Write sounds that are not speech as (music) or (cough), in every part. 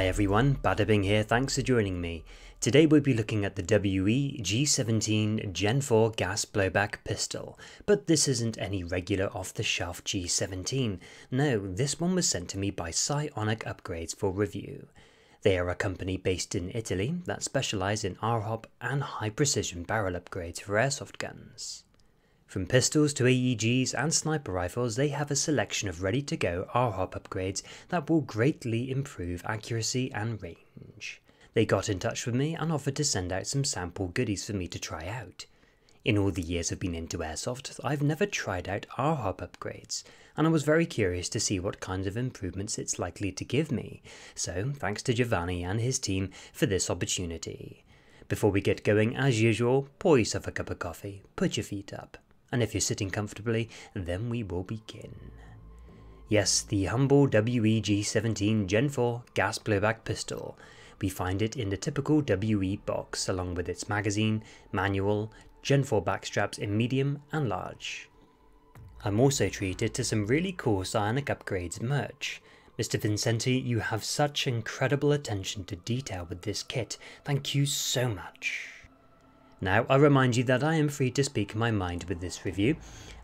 Hi everyone, Badabing here, thanks for joining me. Today we'll be looking at the WE G17 Gen 4 gas blowback pistol, but this isn't any regular off-the-shelf G17, no, this one was sent to me by Psionic Upgrades for review. They are a company based in Italy that specialise in RHOP and high-precision barrel upgrades for airsoft guns. From pistols to AEGs and sniper rifles, they have a selection of ready-to-go RHOP upgrades that will greatly improve accuracy and range. They got in touch with me and offered to send out some sample goodies for me to try out. In all the years I've been into airsoft, I've never tried out RHOP upgrades, and I was very curious to see what kinds of improvements it's likely to give me, so thanks to Giovanni and his team for this opportunity. Before we get going, as usual, pour yourself a cup of coffee, put your feet up, and if you're sitting comfortably, then we will begin. Yes, the humble WE G17 Gen 4 gas blowback pistol. We find it in the typical WE box along with its magazine, manual, Gen 4 backstraps in medium and large. I'm also treated to some really cool Psionic Upgrades merch. Mr. Vincenti, you have such incredible attention to detail with this kit, thank you so much. Now, I remind you that I am free to speak my mind with this review,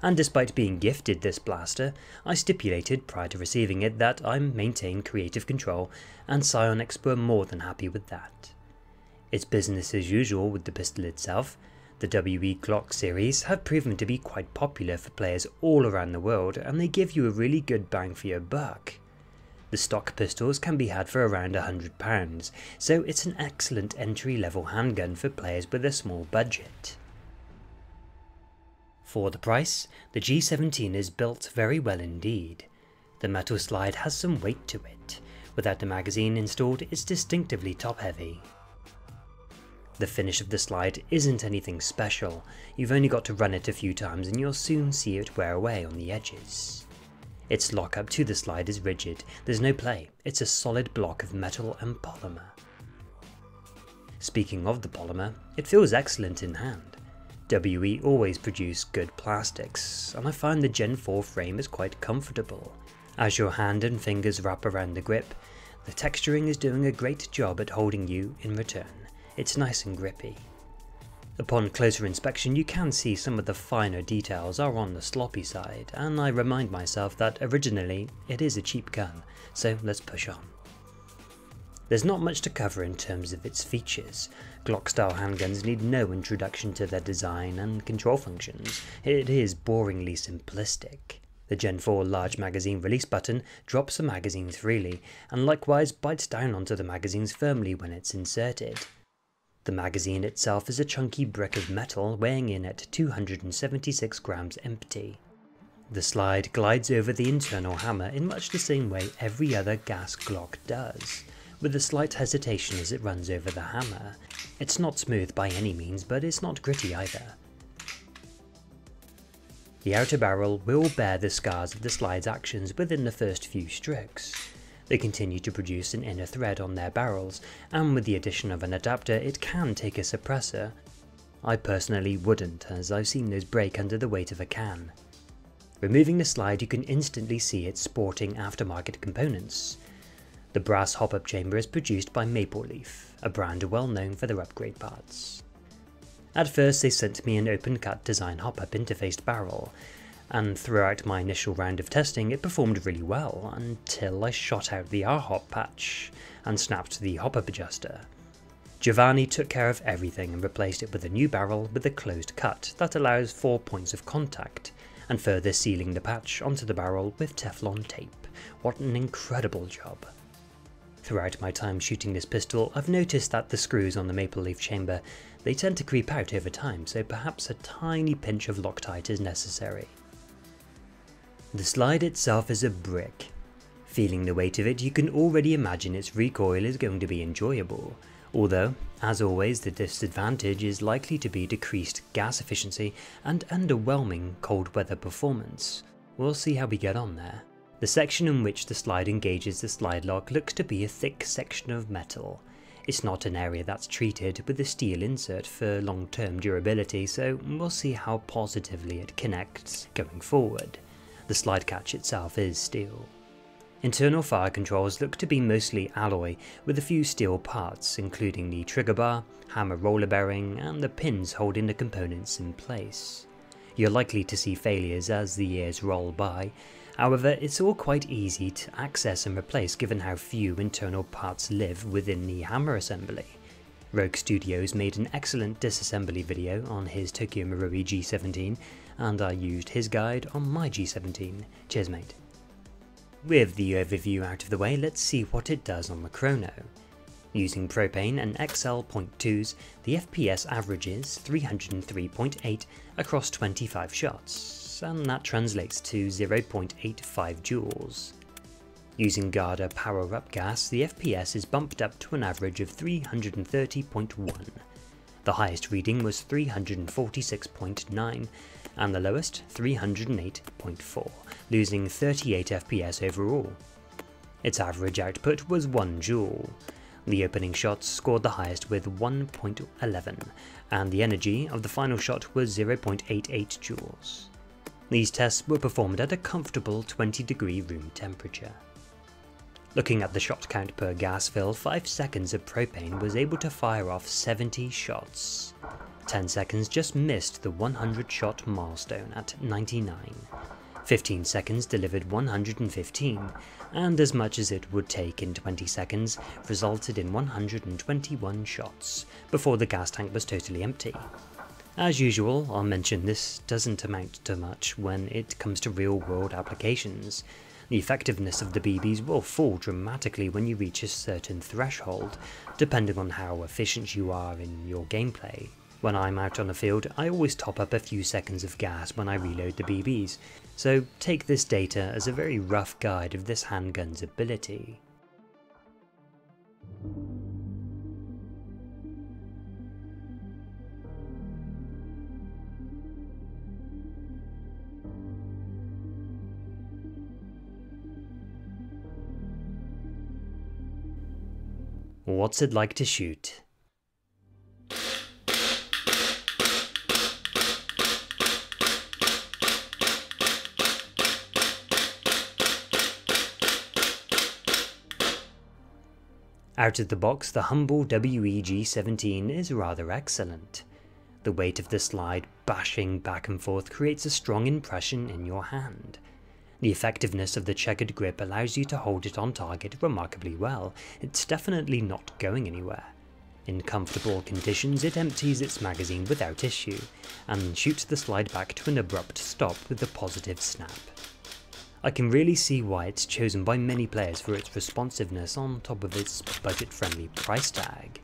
and despite being gifted this blaster, I stipulated prior to receiving it that I maintain creative control, and Psionics were more than happy with that. It's business as usual with the pistol itself. The WE Glock series have proven to be quite popular for players all around the world, and they give you a really good bang for your buck. The stock pistols can be had for around £100, so it's an excellent entry level handgun for players with a small budget. For the price, the G17 is built very well indeed. The metal slide has some weight to it. Without the magazine installed, it's distinctively top heavy. The finish of the slide isn't anything special, you've only got to run it a few times and you'll soon see it wear away on the edges. Its lockup to the slide is rigid, there's no play, it's a solid block of metal and polymer. Speaking of the polymer, it feels excellent in hand. WE always produce good plastics, and I find the Gen 4 frame is quite comfortable. As your hand and fingers wrap around the grip, the texturing is doing a great job at holding you in return. It's nice and grippy. Upon closer inspection you can see some of the finer details are on the sloppy side, and I remind myself that originally it is a cheap gun, so let's push on. There's not much to cover in terms of its features. Glock style handguns need no introduction to their design and control functions, it is boringly simplistic. The Gen 4 large magazine release button drops the magazines freely, and likewise bites down onto the magazines firmly when it's inserted. The magazine itself is a chunky brick of metal weighing in at 276 grams empty. The slide glides over the internal hammer in much the same way every other gas Glock does, with a slight hesitation as it runs over the hammer. It's not smooth by any means, but it's not gritty either. The outer barrel will bear the scars of the slide's actions within the first few strokes, they continue to produce an inner thread on their barrels, and with the addition of an adapter it can take a suppressor. I personally wouldn't, as I've seen those break under the weight of a can. Removing the slide you can instantly see it sporting aftermarket components. The brass hop-up chamber is produced by Maple Leaf, a brand well known for their upgrade parts. At first they sent me an open cut design hop-up interfaced barrel, and throughout my initial round of testing it performed really well until I shot out the RHOP patch and snapped the hop-up adjuster. Giovanni took care of everything and replaced it with a new barrel with a closed cut that allows four points of contact, and further sealing the patch onto the barrel with Teflon tape. What an incredible job. Throughout my time shooting this pistol, I've noticed that the screws on the maple leaf chamber, they tend to creep out over time, so perhaps a tiny pinch of Loctite is necessary. The slide itself is a brick. Feeling the weight of it, you can already imagine its recoil is going to be enjoyable, although, as always, the disadvantage is likely to be decreased gas efficiency and underwhelming cold weather performance. We'll see how we get on there. The section in which the slide engages the slide lock looks to be a thick section of metal. It's not an area that's treated with a steel insert for long-term durability, so we'll see how positively it connects going forward. The slide catch itself is steel. Internal fire controls look to be mostly alloy with a few steel parts including the trigger bar, hammer roller bearing and the pins holding the components in place. You're likely to see failures as the years roll by, however it's all quite easy to access and replace given how few internal parts live within the hammer assembly. Rogue Studios made an excellent disassembly video on his Tokyo Marui G17 and I used his guide on my G17. Cheers mate. With the overview out of the way, let's see what it does on the chrono. Using propane and XL.2s, the FPS averages 303.8 across 25 shots, and that translates to 0.85 joules. Using Garda power-up gas, the FPS is bumped up to an average of 330.1. The highest reading was 346.9, and the lowest 308.4, losing 38 FPS overall. Its average output was 1 joule. The opening shots scored the highest with 1.11, and the energy of the final shot was 0.88 joules. These tests were performed at a comfortable 20 degree room temperature. Looking at the shot count per gas fill, 5 seconds of propane was able to fire off 70 shots. 10 seconds just missed the 100 shot milestone at 99. 15 seconds delivered 115, and as much as it would take in 20 seconds resulted in 121 shots, before the gas tank was totally empty. As usual, I'll mention this doesn't amount to much when it comes to real world applications. The effectiveness of the BBs will fall dramatically when you reach a certain threshold, depending on how efficient you are in your gameplay. When I'm out on the field, I always top up a few seconds of gas when I reload the BBs, so take this data as a very rough guide of this handgun's ability. What's it like to shoot? Out of the box, the humble WE G17 is rather excellent. The weight of the slide bashing back and forth creates a strong impression in your hand. The effectiveness of the checkered grip allows you to hold it on target remarkably well, it's definitely not going anywhere. In comfortable conditions it empties its magazine without issue, and shoots the slide back to an abrupt stop with a positive snap. I can really see why it's chosen by many players for its responsiveness on top of its budget-friendly price tag.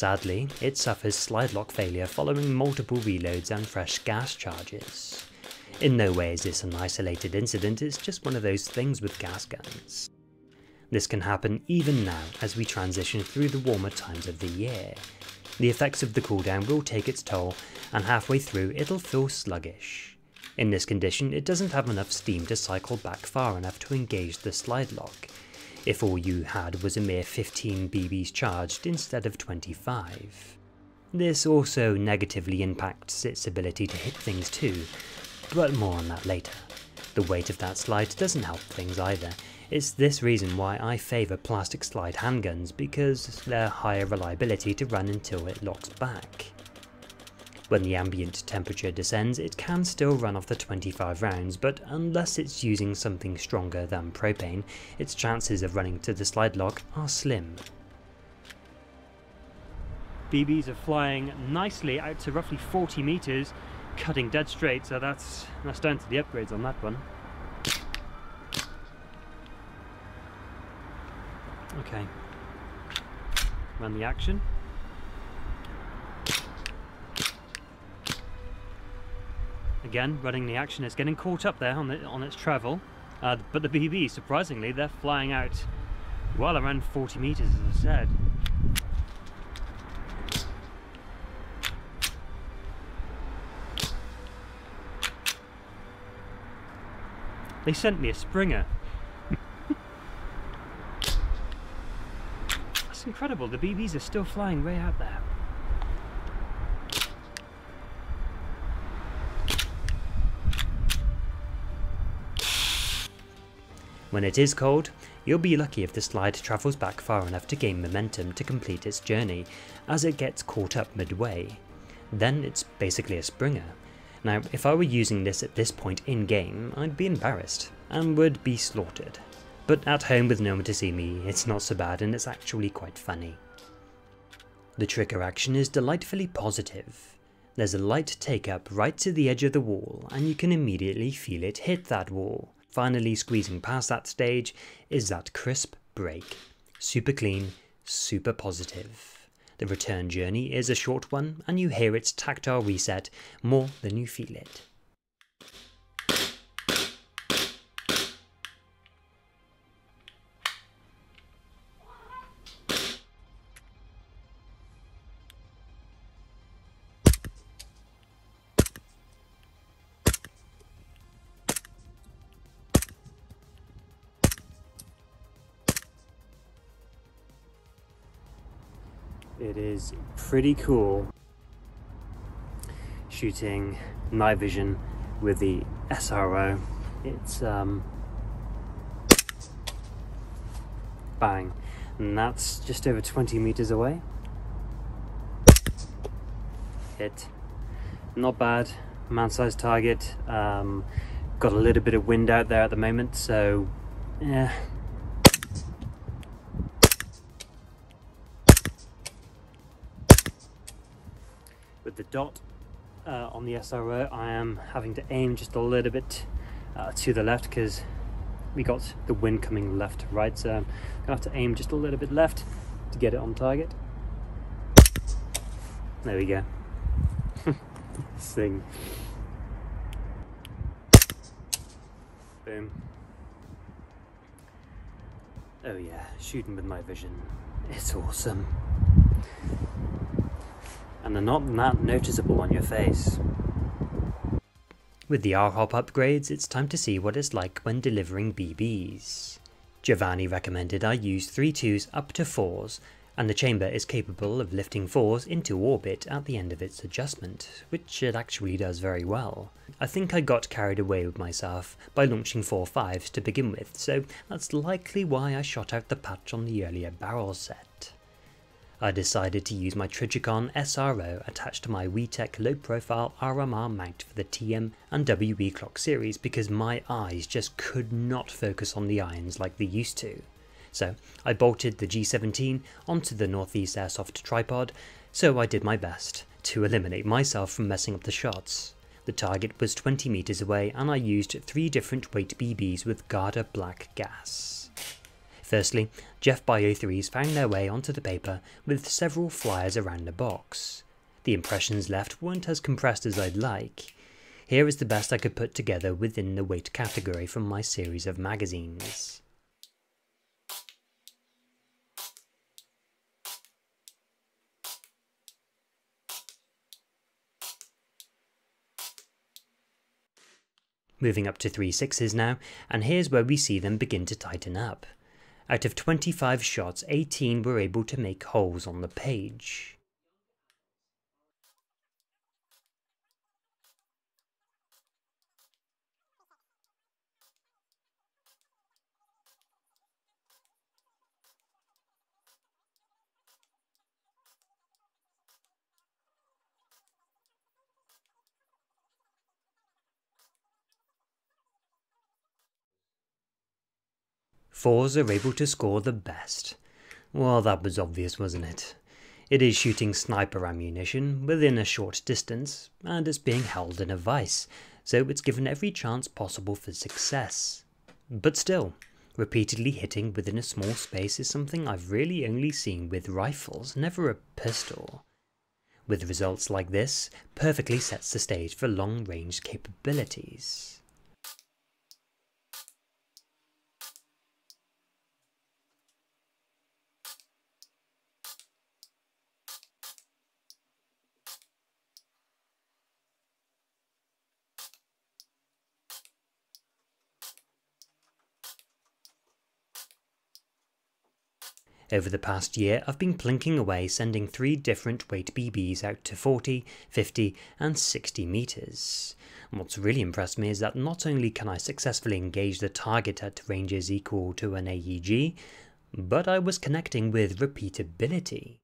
Sadly, it suffers slide lock failure following multiple reloads and fresh gas charges. In no way is this an isolated incident, it's just one of those things with gas guns. This can happen even now as we transition through the warmer times of the year. The effects of the cooldown will take its toll, and halfway through it'll feel sluggish. In this condition, it doesn't have enough steam to cycle back far enough to engage the slide lock, if all you had was a mere 15 BBs charged instead of 25. This also negatively impacts its ability to hit things too, but more on that later. The weight of that slide doesn't help things either. It's this reason why I favour plastic slide handguns because they're higher reliability to run until it locks back. When the ambient temperature descends, it can still run off the 25 rounds, but unless it's using something stronger than propane, its chances of running to the slide lock are slim. BBs are flying nicely out to roughly 40 meters, cutting dead straight, so that's, that's down to the upgrades on that one. Okay, run the action. again running the action. It's getting caught up there on, the, on its travel. Uh, but the BB, surprisingly, they're flying out well around 40 meters, as I said. They sent me a Springer. (laughs) That's incredible, the BBs are still flying way out there. When it is cold, you'll be lucky if the slide travels back far enough to gain momentum to complete its journey, as it gets caught up midway. Then it's basically a Springer. Now, if I were using this at this point in game, I'd be embarrassed, and would be slaughtered. But at home with no one to see me, it's not so bad and it's actually quite funny. The trigger action is delightfully positive. There's a light take up right to the edge of the wall, and you can immediately feel it hit that wall. Finally squeezing past that stage is that crisp break. Super clean, super positive. The return journey is a short one, and you hear its tactile reset more than you feel it. It is pretty cool shooting night vision with the SRO. It's um, bang, and that's just over 20 meters away. Hit, not bad, man-sized target. Um, got a little bit of wind out there at the moment, so yeah, dot uh, on the SRO, I am having to aim just a little bit uh, to the left because we got the wind coming left right, so I'm gonna have to aim just a little bit left to get it on target. There we go. (laughs) thing. Boom. Oh yeah, shooting with my vision. It's awesome and they're not that noticeable on your face. With the R-Hop upgrades, it's time to see what it's like when delivering BBs. Giovanni recommended I use 3 2s up to 4s, and the chamber is capable of lifting 4s into orbit at the end of its adjustment, which it actually does very well. I think I got carried away with myself by launching 4 5s to begin with, so that's likely why I shot out the patch on the earlier barrel set. I decided to use my Trijicon SRO attached to my WeTech low profile RMR mount for the TM and WE Glock series because my eyes just could not focus on the irons like they used to. So I bolted the G17 onto the Northeast Airsoft tripod, so I did my best to eliminate myself from messing up the shots. The target was 20 meters away and I used three different weight BBs with Garda black gas. Firstly, Jeff Bio 3s found their way onto the paper with several flyers around the box. The impressions left weren't as compressed as I'd like. Here is the best I could put together within the weight category from my series of magazines. Moving up to 3 6s now, and here's where we see them begin to tighten up. Out of 25 shots, 18 were able to make holes on the page. Fours are able to score the best. Well, that was obvious, wasn't it? It is shooting sniper ammunition within a short distance, and it's being held in a vice, so it's given every chance possible for success. But still, repeatedly hitting within a small space is something I've really only seen with rifles, never a pistol. With results like this, perfectly sets the stage for long-range capabilities. Over the past year, I've been plinking away sending three different weight BBs out to 40, 50, and 60 meters. what's really impressed me is that not only can I successfully engage the target at ranges equal to an AEG, but I was connecting with repeatability.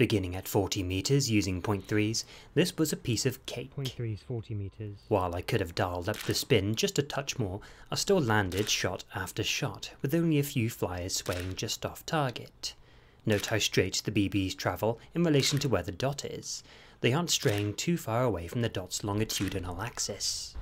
Beginning at 40 meters using point threes, this was a piece of cake. Point three is 40 meters. While I could have dialed up the spin just a touch more, I still landed shot after shot, with only a few flyers swaying just off target. Note how straight the BBs travel in relation to where the dot is. They aren't straying too far away from the dot's longitudinal axis.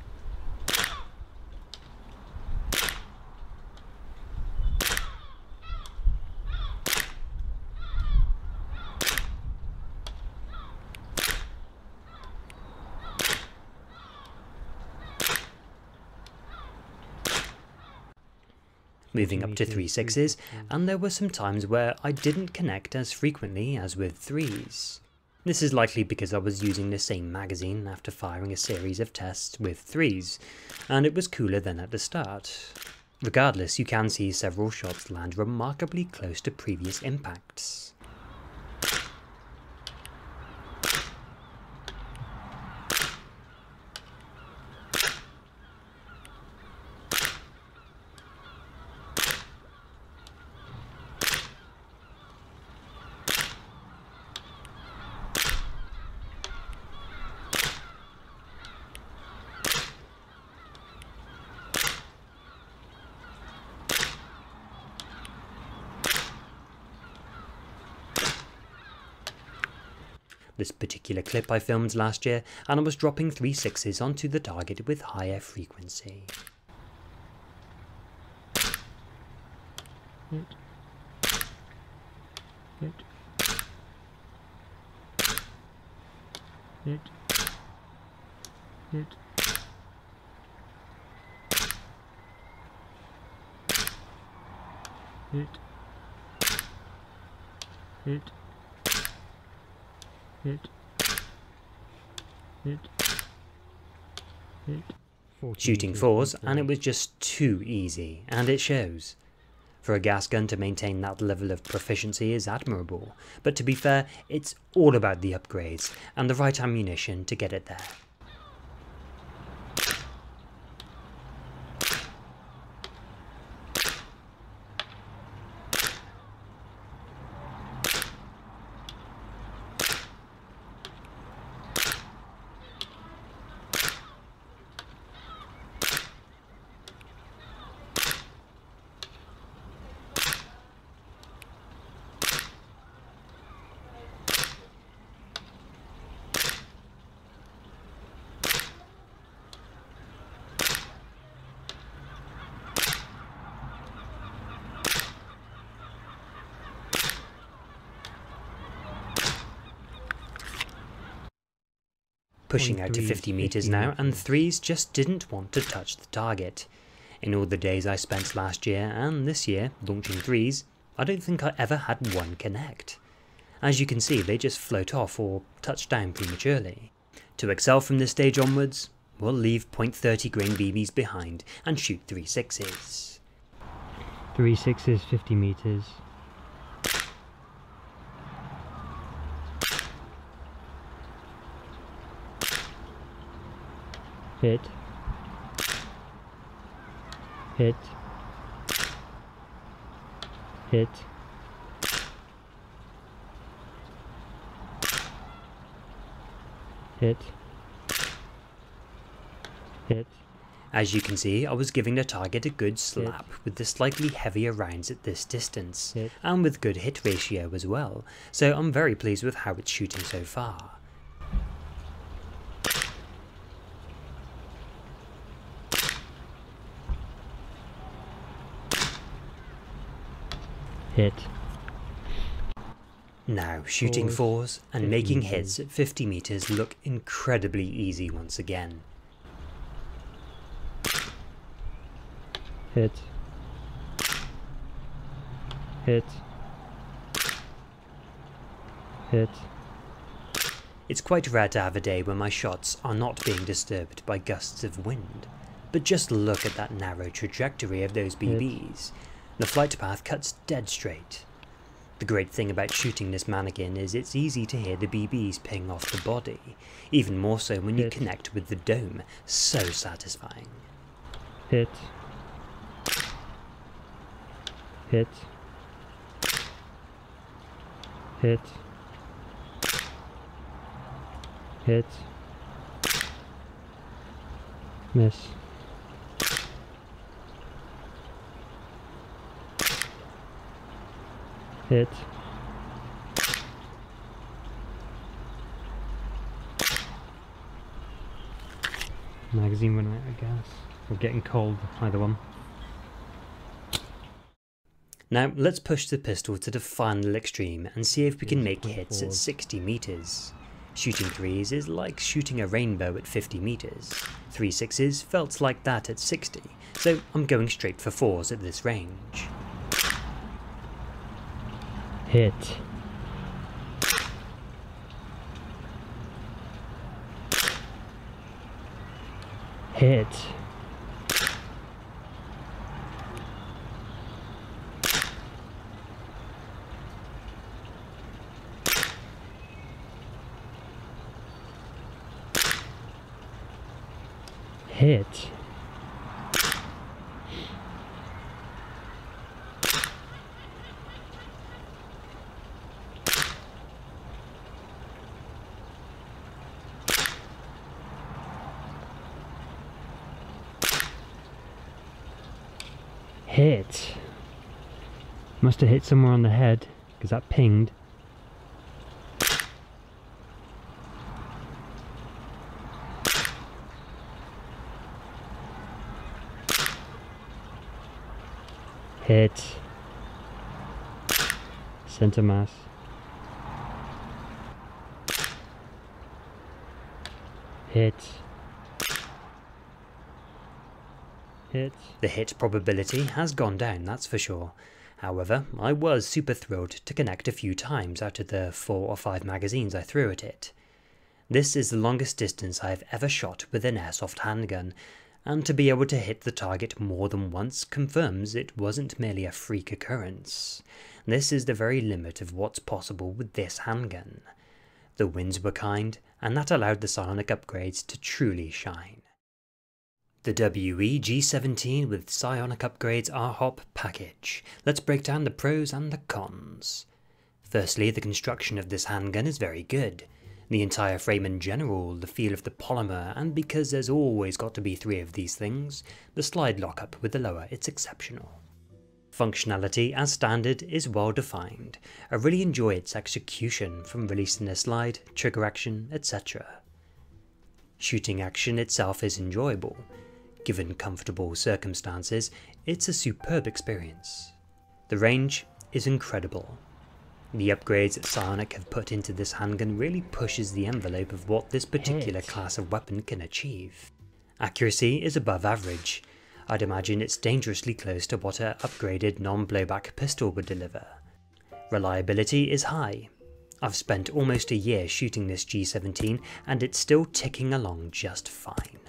Moving up to three sixes, and there were some times where I didn't connect as frequently as with threes. This is likely because I was using the same magazine after firing a series of tests with threes, and it was cooler than at the start. Regardless, you can see several shots land remarkably close to previous impacts. This particular clip I filmed last year and I was dropping three sixes onto the target with higher frequency. Shooting fours, and it was just too easy, and it shows. For a gas gun to maintain that level of proficiency is admirable, but to be fair, it's all about the upgrades and the right ammunition to get it there. Pushing out to 50 metres now, and threes just didn't want to touch the target. In all the days I spent last year and this year launching threes, I don't think I ever had one connect. As you can see, they just float off or touch down prematurely. To excel from this stage onwards, we'll leave .30 grain BBs behind and shoot three sixes. Three sixes, 50 metres. Hit, hit, hit, hit, hit. As you can see, I was giving the target a good slap hit. with the slightly heavier rounds at this distance, hit. and with good hit ratio as well, so I'm very pleased with how it's shooting so far. Hit. Now, shooting fours and making hits at 50 meters look incredibly easy once again. Hit. Hit. Hit. It's quite rare to have a day when my shots are not being disturbed by gusts of wind. But just look at that narrow trajectory of those BBs. Hit. The flight path cuts dead straight. The great thing about shooting this mannequin is it's easy to hear the BBs ping off the body, even more so when you Hit. connect with the dome. So satisfying. Hit. Hit. Hit. Hit. Miss. Hit. Magazine went out, I guess. We're getting cold, either one. Now let's push the pistol to the final extreme and see if we can make hits at 60 meters. Shooting threes is like shooting a rainbow at 50 meters. Three sixes felt like that at 60, so I'm going straight for fours at this range. Hit. Hit. Hit. Hit. Must have hit somewhere on the head, because that pinged. Hit. Center mass. Hit. The hit probability has gone down, that's for sure. However, I was super thrilled to connect a few times out of the four or five magazines I threw at it. This is the longest distance I have ever shot with an airsoft handgun, and to be able to hit the target more than once confirms it wasn't merely a freak occurrence. This is the very limit of what's possible with this handgun. The winds were kind, and that allowed the psionic upgrades to truly shine. The WE G17 with psionic upgrades R-HOP package. Let's break down the pros and the cons. Firstly, the construction of this handgun is very good. The entire frame in general, the feel of the polymer, and because there's always got to be three of these things, the slide lockup with the lower, it's exceptional. Functionality as standard is well defined. I really enjoy its execution from releasing the slide, trigger action, etc. Shooting action itself is enjoyable. Given comfortable circumstances, it's a superb experience. The range is incredible. The upgrades that Psionic have put into this handgun really pushes the envelope of what this particular class of weapon can achieve. Accuracy is above average. I'd imagine it's dangerously close to what a upgraded non-blowback pistol would deliver. Reliability is high. I've spent almost a year shooting this G17 and it's still ticking along just fine.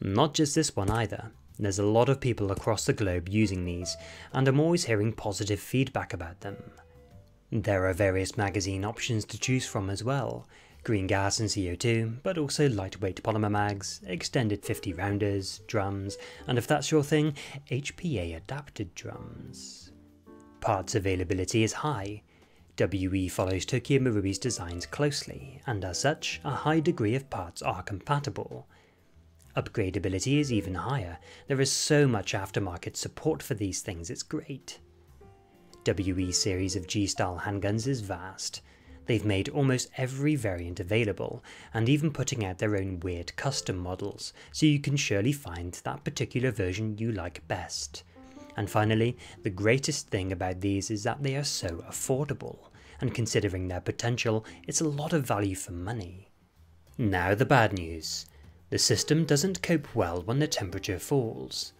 Not just this one either. There's a lot of people across the globe using these, and I'm always hearing positive feedback about them. There are various magazine options to choose from as well. Green gas and CO2, but also lightweight polymer mags, extended 50 rounders, drums, and if that's your thing, HPA adapted drums. Parts availability is high. WE follows Tokyo Marui's designs closely, and as such, a high degree of parts are compatible. Upgradability is even higher. There is so much aftermarket support for these things, it's great. WE series of G-style handguns is vast. They've made almost every variant available, and even putting out their own weird custom models, so you can surely find that particular version you like best. And finally, the greatest thing about these is that they are so affordable, and considering their potential, it's a lot of value for money. Now the bad news. The system doesn't cope well when the temperature falls.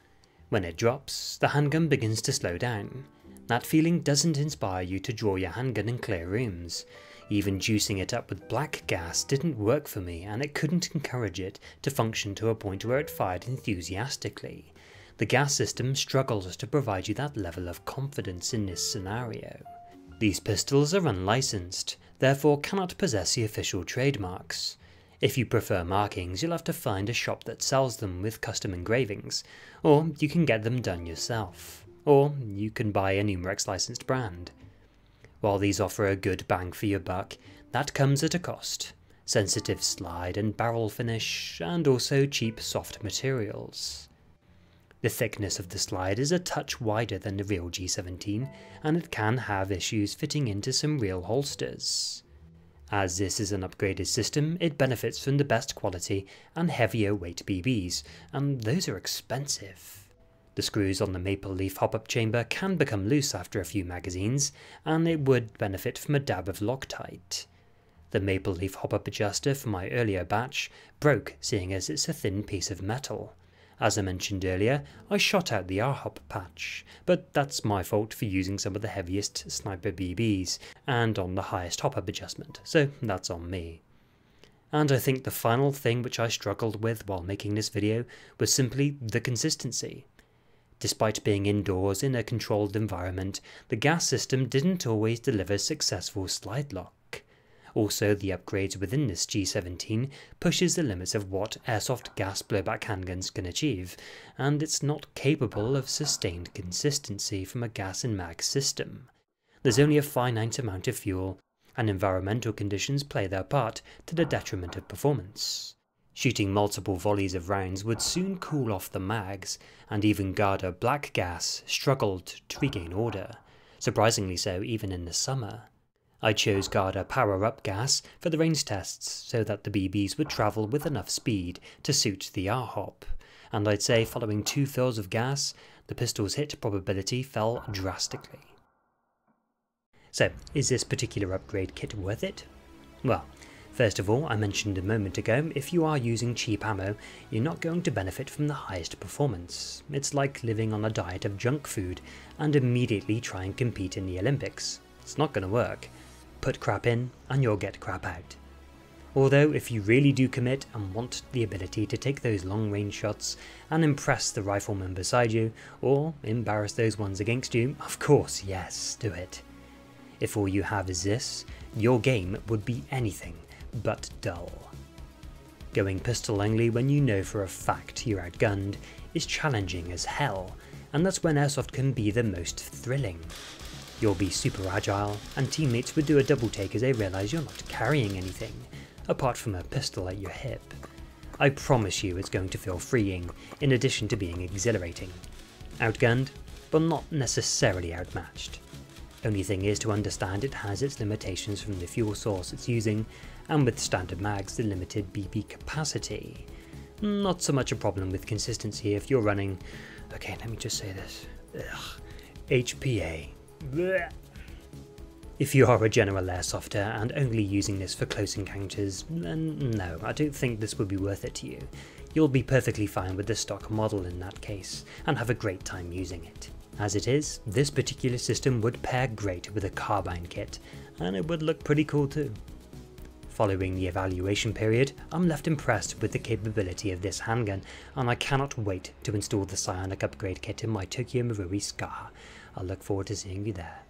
When it drops, the handgun begins to slow down. That feeling doesn't inspire you to draw your handgun in clear rooms. Even juicing it up with black gas didn't work for me and it couldn't encourage it to function to a point where it fired enthusiastically. The gas system struggles to provide you that level of confidence in this scenario. These pistols are unlicensed, therefore cannot possess the official trademarks. If you prefer markings, you'll have to find a shop that sells them with custom engravings, or you can get them done yourself, or you can buy an Umarex licensed brand. While these offer a good bang for your buck, that comes at a cost. Sensitive slide and barrel finish, and also cheap soft materials. The thickness of the slide is a touch wider than the real G17, and it can have issues fitting into some real holsters. As this is an upgraded system, it benefits from the best quality and heavier weight BBs, and those are expensive. The screws on the maple leaf hop-up chamber can become loose after a few magazines, and it would benefit from a dab of Loctite. The maple leaf hop-up adjuster for my earlier batch broke seeing as it's a thin piece of metal. As I mentioned earlier, I shot out the R-Hop patch, but that's my fault for using some of the heaviest sniper BBs, and on the highest hop-up adjustment, so that's on me. And I think the final thing which I struggled with while making this video was simply the consistency. Despite being indoors in a controlled environment, the gas system didn't always deliver successful slide lock. Also, the upgrades within this G17 pushes the limits of what airsoft gas blowback handguns can achieve, and it's not capable of sustained consistency from a gas and mag system. There's only a finite amount of fuel, and environmental conditions play their part to the detriment of performance. Shooting multiple volleys of rounds would soon cool off the mags, and even Garda Black Gas struggled to regain order, surprisingly so even in the summer. I chose Garda Power Up gas for the range tests so that the BBs would travel with enough speed to suit the R-Hop, and I'd say following two fills of gas, the pistol's hit probability fell drastically. So, is this particular upgrade kit worth it? Well, first of all, I mentioned a moment ago, if you are using cheap ammo, you're not going to benefit from the highest performance. It's like living on a diet of junk food and immediately try and compete in the Olympics. It's not going to work put crap in and you'll get crap out. Although if you really do commit and want the ability to take those long range shots and impress the riflemen beside you, or embarrass those ones against you, of course yes, do it. If all you have is this, your game would be anything but dull. Going pistol only when you know for a fact you're outgunned is challenging as hell, and that's when airsoft can be the most thrilling. You'll be super agile, and teammates would do a double take as they realise you're not carrying anything, apart from a pistol at your hip. I promise you it's going to feel freeing, in addition to being exhilarating. Outgunned, but not necessarily outmatched. Only thing is to understand it has its limitations from the fuel source it's using, and with standard mags the limited BB capacity. Not so much a problem with consistency if you're running, okay let me just say this, Ugh. HPA Blech. If you are a general airsofter and only using this for close encounters, then no, I don't think this would be worth it to you. You'll be perfectly fine with the stock model in that case, and have a great time using it. As it is, this particular system would pair great with a carbine kit, and it would look pretty cool too. Following the evaluation period, I'm left impressed with the capability of this handgun, and I cannot wait to install the Psionic upgrade kit in my Tokyo Marui Scar, I'll look forward to seeing you there.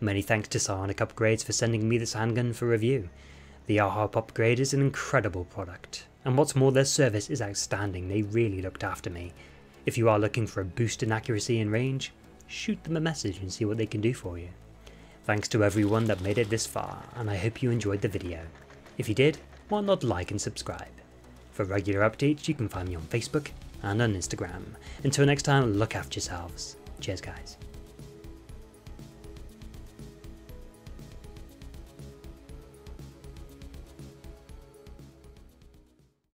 Many thanks to Psionic Upgrades for sending me this handgun for review. The R-Hop upgrade is an incredible product, and what's more their service is outstanding, they really looked after me. If you are looking for a boost in accuracy and range, shoot them a message and see what they can do for you. Thanks to everyone that made it this far, and I hope you enjoyed the video. If you did, why not like and subscribe? For regular updates you can find me on Facebook and on Instagram. Until next time, look after yourselves. Cheers guys.